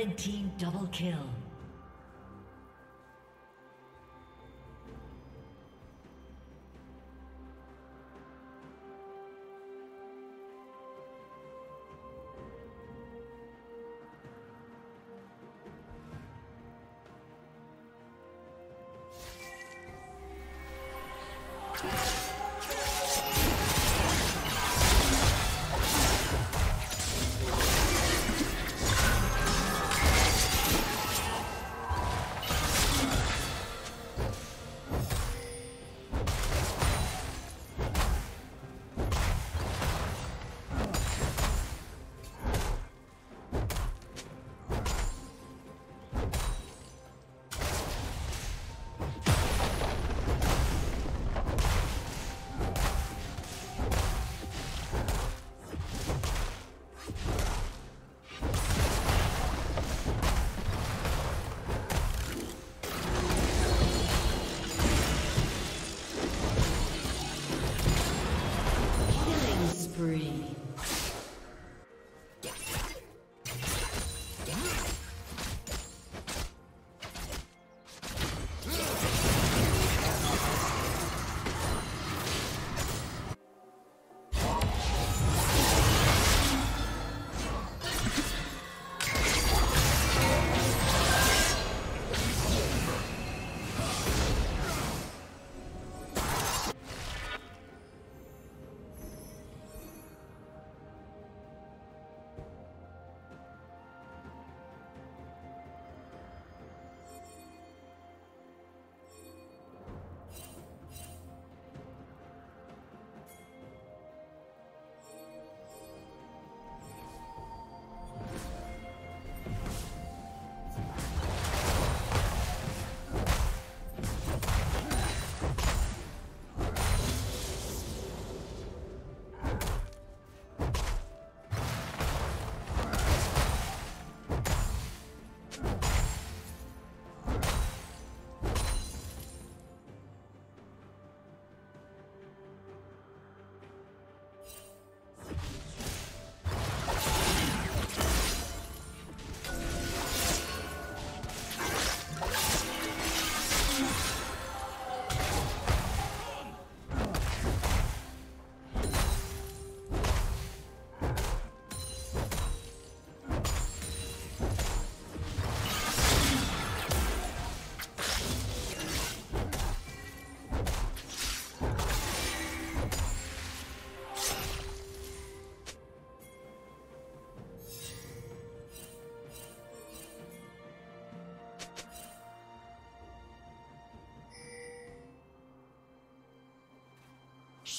Red team double kill.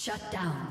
Shut down.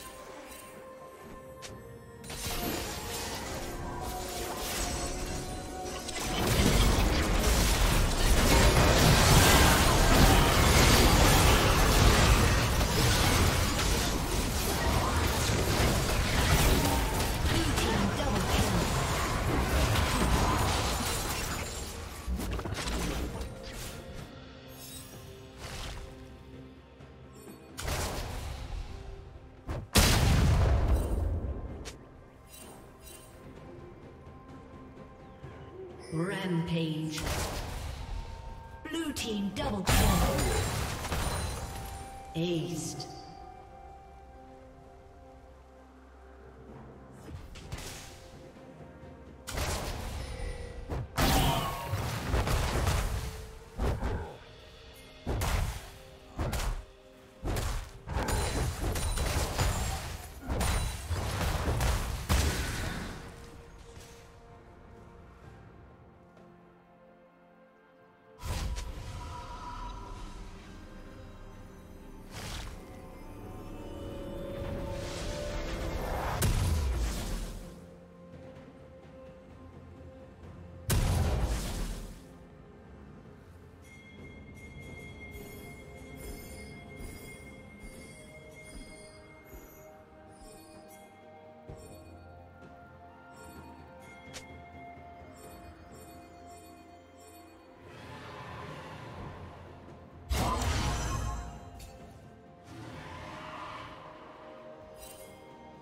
Rampage. Blue team double kill. Aced.